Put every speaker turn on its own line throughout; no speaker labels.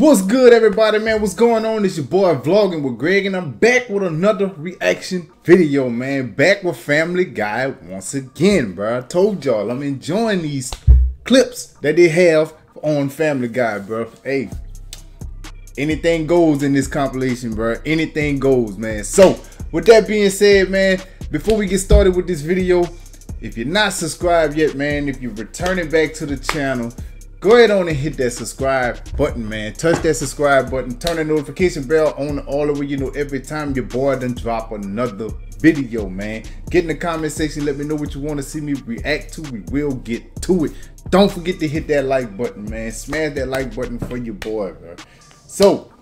What's good, everybody, man? What's going on? It's your boy Vlogging with Greg, and I'm back with another reaction video, man. Back with Family Guy once again, bro. I told y'all I'm enjoying these clips that they have on Family Guy, bro. Hey, anything goes in this compilation, bro. Anything goes, man. So, with that being said, man, before we get started with this video, if you're not subscribed yet, man, if you're returning back to the channel, go ahead on and hit that subscribe button, man. Touch that subscribe button, turn the notification bell on all the way, you know, every time your boy done drop another video, man. Get in the comment section, let me know what you want to see me react to. We will get to it. Don't forget to hit that like button, man. Smash that like button for your boy, bro. So,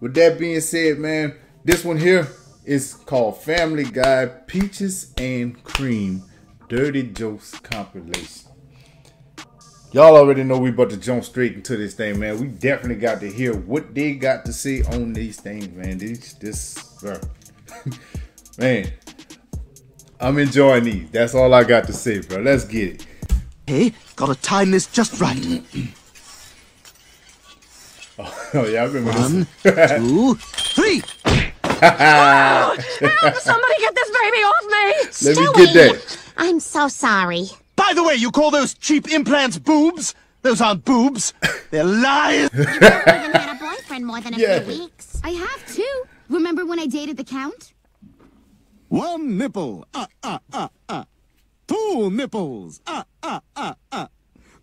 with that being said, man, this one here is called Family Guy Peaches and Cream Dirty Jokes Compilation. Y'all already know we about to jump straight into this thing, man. We definitely got to hear what they got to say on these things, man. These, this, bro. man, I'm enjoying these. That's all I got to say, bro. Let's get it.
Hey, gotta time this just right.
oh, yeah, I remember
One,
this.
two, three.
Help! Somebody get this baby off me!
Let me get that.
I'm so sorry.
By the way, you call those cheap implants boobs? Those aren't boobs. They're lies.
You haven't even had a boyfriend more than a
Yeah.
few weeks.
I have too. Remember when I dated the Count?
One nipple, uh, uh, uh, uh. Two nipples, uh, uh, uh, uh.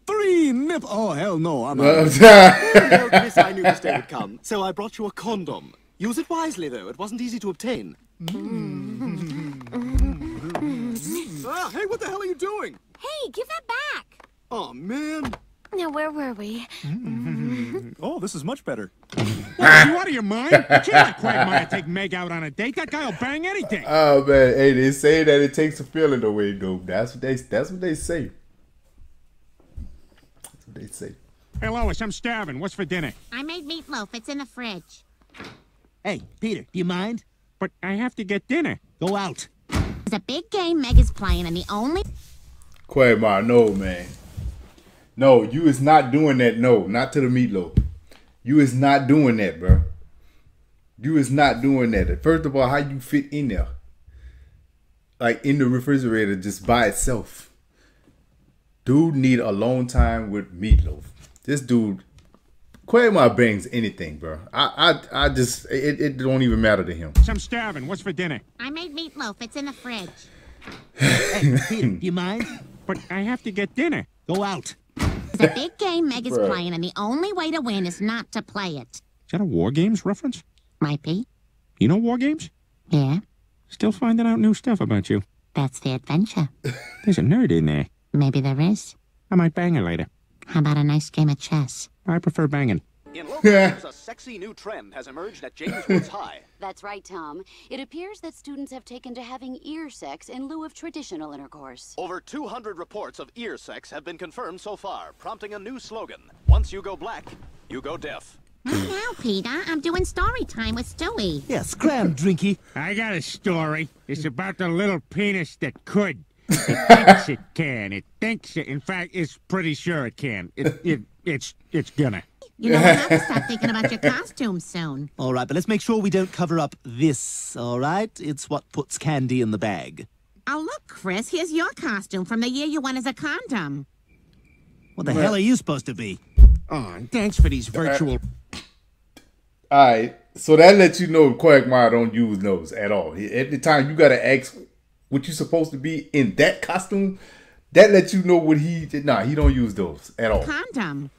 Three nip. Oh hell no! I'm out.
Well, Chris, I knew this day would come, so I brought you a condom. Use it wisely, though. It wasn't easy to obtain. ah, hey, what the hell are you doing?
Hey, give that back.
Oh, man.
Now, where were we? Mm-hmm.
Oh, this is much better. What, you out of your mind? You can't let Quagmire take Meg out on a date. That guy'll bang anything.
Oh man, hey, they say that it takes a feeling away, though. That's what they. That's what they say. That's what they say.
Hey, Lois, I'm starving. What's for dinner?
I made meatloaf. It's in the fridge.
Hey, Peter, do you mind?
But I have to get dinner.
Go out.
It's a big game Meg is playing, and the only
Quagmire, no man. No, you is not doing that. No, not to the meatloaf. You is not doing that, bro. You is not doing that. First of all, how you fit in there? Like in the refrigerator just by itself. Dude need a long time with meatloaf. This dude Quagmire brings anything, bro. I I I just it, it don't even matter to him.
I'm starving. What's for dinner?
I made meatloaf. It's in the fridge.
Hey, Peter, do you mind?
But I have to get dinner.
Go out.
It's a big game Meg is
Bruh.
playing, and the only way to win is not to play it.
Is that a War Games reference?
Might be.
You know War Games?
Yeah,
Still finding out new stuff about you.
that's the adventure.
There's a nerd in there.
Maybe there is.
I might bang her later.
How about a nice game of chess?
I prefer banging.
In local news, a sexy new trend has emerged at James Woods High.
That's right, Tom. It appears that students have taken to having ear sex in lieu of traditional intercourse.
Over 200 reports of ear sex have been confirmed so far, prompting a new slogan. Once you go black, you go deaf.
Not now, Peter. I'm doing story time with Stewie.
Yeah, scram, drinky.
I got a story. It's about the little penis that could. It thinks it can. It thinks it. In fact, it's pretty sure it can. It, it, it's, it's gonna.
You know, we'll have to start thinking about your costume soon.
All right, but let's make sure we don't cover up this, all right? It's what puts candy in the bag.
Oh, look, Chris, here's your costume from the year you won as a condom.
What the hell are you supposed to be?
Oh, thanks for these uh, virtual.
Alright, so that lets you know Quagmire don't use those at all. At the time you gotta ask what you're supposed to be in that costume. That lets you know what he did. Nah, he don't use those at all.
Condom.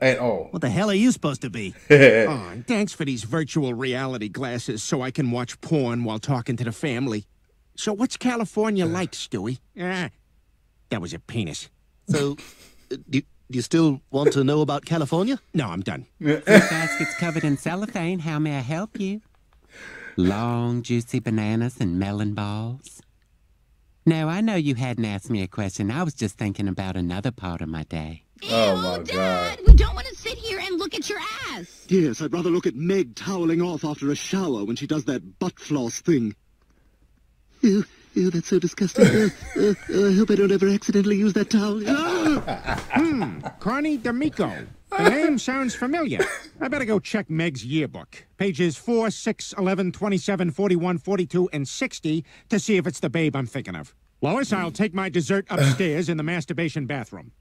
At all.
What the hell are you supposed to be?
Oh, thanks for these virtual reality glasses so I can watch porn while talking to the family. So, what's California like, Stewie? Ah, that was a penis.
So, uh, do, do you still want to know about California?
No, I'm done.
baskets covered in cellophane. How may I help you? Long, juicy bananas and melon balls. No, I know you hadn't asked me a question. I was just thinking about another part of my day.
Oh my god.
We don't want to sit here and look at your ass.
Yes, I'd rather look at Meg toweling off after a shower when she does that butt floss thing. Ew, ew, that's so disgusting. Uh, uh, uh, I hope I don't ever accidentally use that towel. Ah!
Connie D'Amico. The name sounds familiar. I better go check Meg's yearbook. Pages 4, 6, 11, 27, 41, 42, and 60 to see if it's the babe I'm thinking of. Lois, I'll take my dessert upstairs in the masturbation bathroom.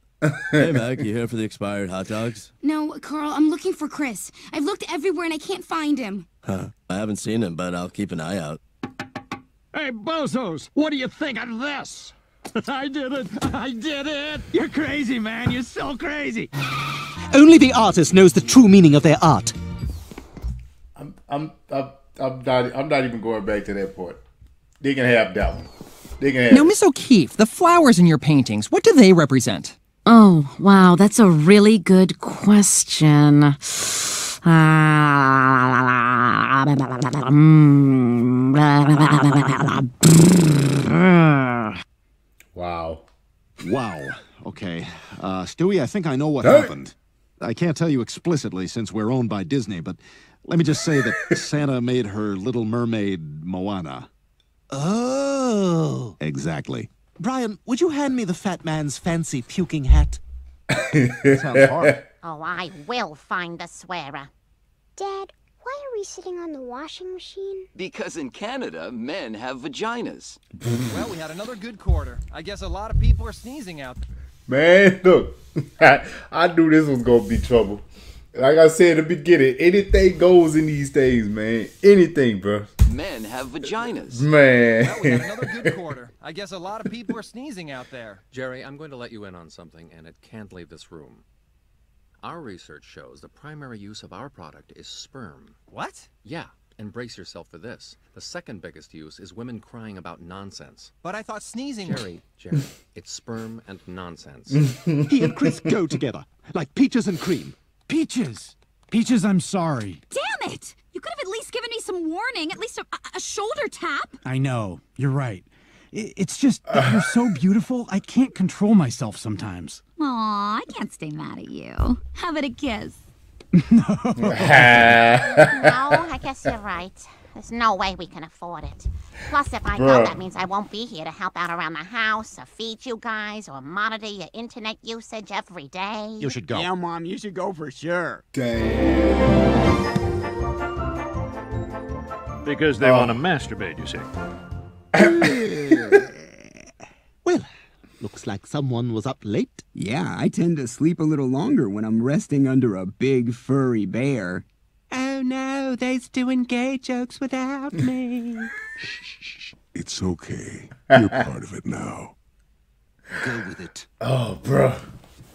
Hey, Meg, you here for the expired hot dogs?
No, Carl, I'm looking for Chris. I've looked everywhere and I can't find him.
Huh. I haven't seen him, but I'll keep an eye out.
Hey, bozos, what do you think of this? I did it! I did it! You're crazy, man. You're so crazy.
Only the artist knows the true meaning of their art.
I'm I'm I'm, I'm not I'm not even going back to that point. They can have that one. They can have
Now, Miss O'Keefe, the flowers in your paintings, what do they represent?
Oh, wow, that's a really good question.
Wow.
Wow. Okay. Uh, Stewie, I think I know what
Hey!
happened. I can't tell you explicitly since we're owned by Disney, but let me just say that Santa made her Little Mermaid Moana.
Oh.
Exactly.
Brian, would you hand me the fat man's fancy puking hat?
Sounds hard.
Oh, I will find the swearer.
Dad, why are we sitting on the washing machine?
Because in Canada, men have vaginas.
well, we had another good quarter. I guess a lot of people are sneezing out there.
Man, look, I, I knew this was gonna be trouble. Like I said at the beginning, anything goes in these days, man. Anything, bro.
Men have vaginas.
Man.
Well, we had another good quarter. I guess a lot of people are sneezing out there.
Jerry, I'm going to let you in on something, and it can't leave this room. Our research shows the primary use of our product is sperm.
What?
Yeah, and brace yourself for this. The second biggest use is women crying about nonsense.
But I thought sneezing.
Jerry, Jerry, it's sperm and nonsense.
he and Chris go together, like peaches and cream.
Peaches. Peaches, I'm sorry.
Damn it! You could have at least given me some warning, at least a, a shoulder tap.
I know. You're right. I- It's just that you're so beautiful, I can't control myself sometimes.
Aw, I can't stay mad at you. How about a kiss?
no, no, I guess you're right. There's no way we can afford it. Plus, if I go, that means I won't be here to help out around the house, or feed you guys, or monitor your internet usage every day.
You should go.
Yeah, Mom, you should go for sure.
Because they
Oh.
want to masturbate, you see.
Well, looks like someone was up late.
Yeah, I tend to sleep a little longer when I'm resting under a big furry bear.
Oh no, they's doing gay jokes without me.
It's okay. You're part of it now.
Go with it.
Oh, bro.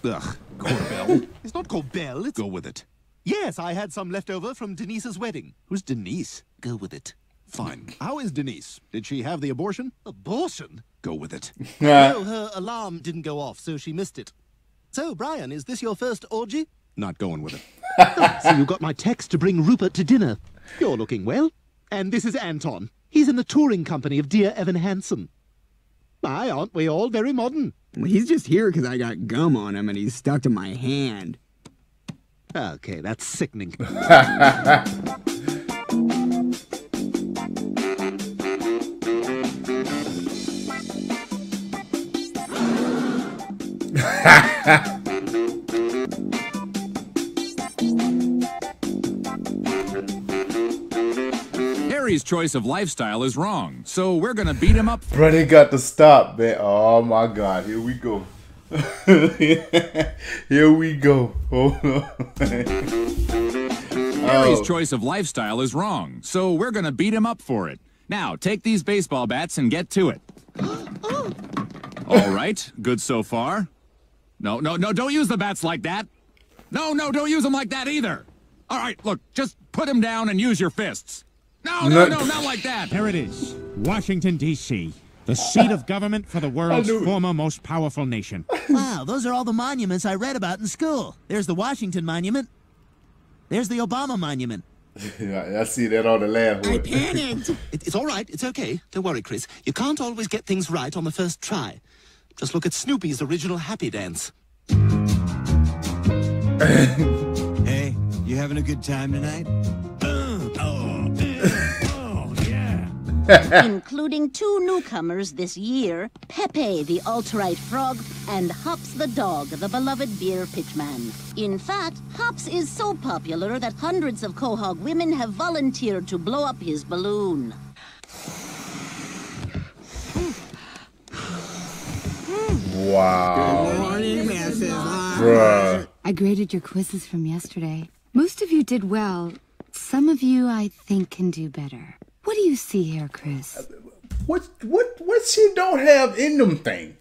Ugh, Korbel. it's not Korbel, it's... Go with it. Yes, I had some left over from Denise's wedding. Who's Denise? Go with it. Fine. How is Denise? Did she have the abortion? Abortion? Go with it.
no, oh, her alarm didn't go off, so she missed it. So, Brian, is this your first orgy?
Not going with it. so you got my text to bring Rupert to dinner. You're looking well. And this is Anton. He's in the touring company of Dear Evan Hansen. Why, aren't we all very modern?
Well, he's just here because I got gum on him and he's stuck to my hand.
Okay, that's sickening.
Harry's choice of lifestyle is wrong, so we're gonna beat him up.
Bro, they got to stop, man. Oh my god, here we go. here we go. Hold on.
Harry's
Oh.
choice of lifestyle is wrong, so we're gonna beat him up for it. Now, take these baseball bats and get to it. Oh. All right, good so far. No, no, no, don't use the bats like that. No, no, don't use them like that either. All right, look, just put them down and use your fists. No, no, no, not like that.
Here it is. Washington, D.C. The seat of government for the world's former most powerful nation.
wow, those are all the monuments I read about in school. There's the Washington Monument. There's the Obama Monument.
Yeah, I see that on the last one.
It, it's all right. It's okay. Don't worry, Chris. You can't always get things right on the first try. Just look at Snoopy's original Happy Dance.
Hey, you having a good time tonight?
Uh, oh, yeah.
including two newcomers this year Pepe the Alt-Right Frog and Hops the Dog, the beloved beer pitchman. In fact, Hops is so popular that hundreds of Quahog women have volunteered to blow up his balloon.
Wow.
Good morning, Mrs.
Bruh.
I graded your quizzes from yesterday. Most of you did well. Some of you, I think, can do better. What do you see here, Chris?
What what what she don't have in them thing?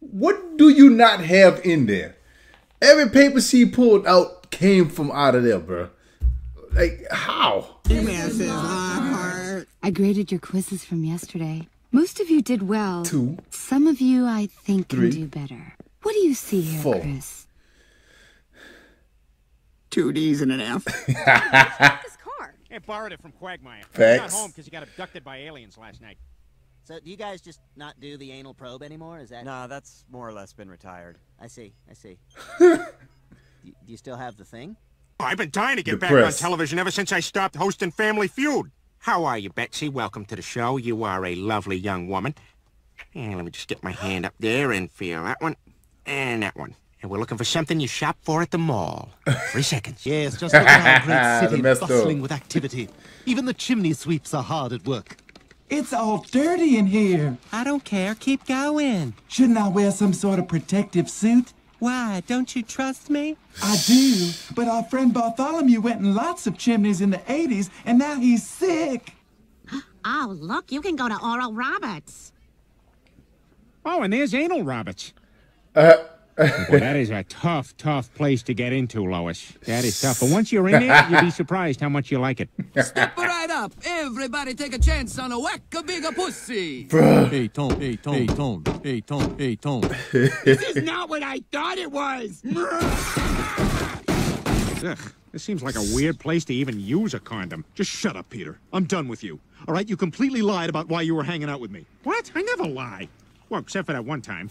What do you not have in there? Every paper she pulled out came from out of there, bro. Like how?
I graded your quizzes from yesterday. Most of you did well.
Two.
Some of you, I think, can
Three.
do better. What do you see here,
Four.
Chris?
Two D's and an F.
Hey, borrowed it from Quagmire. He's
Facts.
not home because he got abducted by aliens last night.
So do you guys just not do the anal probe anymore? Is that?
Nah, that's more or less been retired.
I see. I see. do, do you still have the thing?
I've been dying to get
The
back
press.
on television ever since I stopped hosting Family Feud. How are you, Betsy? Welcome to the show. You are a lovely young woman. And let me just get my hand up there and feel that one and that one. And we're looking for something you shop for at the mall. Three seconds.
Yes, just look at our great city
messed up.
bustling with activity. Even the chimney sweeps are hard at work.
It's all dirty in here.
I don't care. Keep going.
Shouldn't I wear some sort of protective suit?
Why? Don't you trust me?
I do, but our friend Bartholomew went in lots of chimneys in the 80s, and now he's sick.
Oh, look, you can go to Oral Roberts.
Oh, and there's Anal Roberts.
Uh,
Boy, that is a tough, tough place to get into, Lois. That is tough. But once you're in there, you'll be surprised how much you like it.
Step right up. Everybody take a chance on a whack a bigger pussy.
Hey, Tone, hey, Tone, hey, Tone, hey, Tone, hey, Tone.
this is not what I thought it was. Ugh, this seems like a weird place to even use a condom.
Just shut up, Peter. I'm done with you. All right, you completely lied about why you were hanging out with me.
What? I never lie. Well, except for that one time.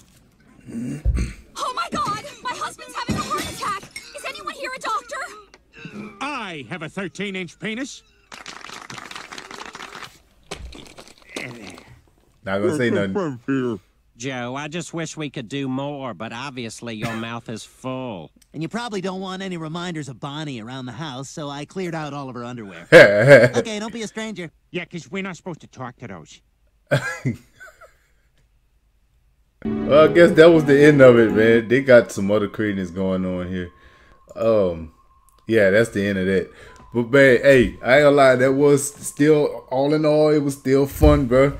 Oh my god! My husband's having a heart attack! Is anyone here a doctor?
I have a 13 inch penis.
Not gonna say nothing.
Joe, I just wish we could do more, but obviously your mouth is full.
And you probably don't want any reminders of Bonnie around the house, so I cleared out all of her underwear. okay, don't be a stranger.
Yeah, because we're not supposed to talk to those.
Well, I guess that was the end of it, man. They got some other craziness going on here. Um, yeah, that's the end of that. But man, hey, I ain't gonna lie, that was still all in all, it was still fun, bro.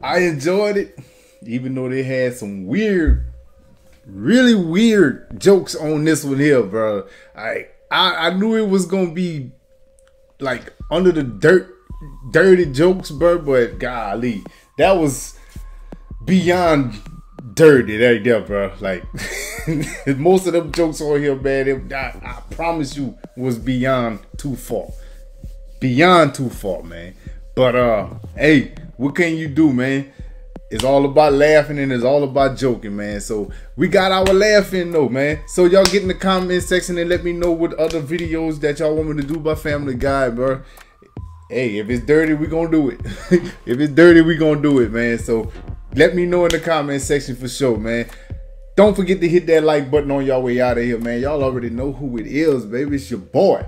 I enjoyed it, even though they had some weird, really weird jokes on this one here, bro. I I, I knew it was gonna be like under the dirt, dirty jokes, bro. But golly, that was beyond dirty There you go, bro. Like most of them jokes on here, man. It, I, I promise you, was beyond too far, beyond too far, man. But uh, hey, what can you do, man? It's all about laughing and it's all about joking, man. So we got our laughing though, man. So y'all get in the comment section and let me know what other videos that y'all want me to do by Family Guy, bro. Hey, if it's dirty, we gonna do it. if it's dirty, we gonna do it, man. So let me know in the comment section for sure, man. Don't forget to hit that like button on y'all way out of here, man. Y'all already know who it is, baby. It's your boy.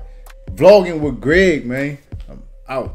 Vlogging with Greg, man. I'm out.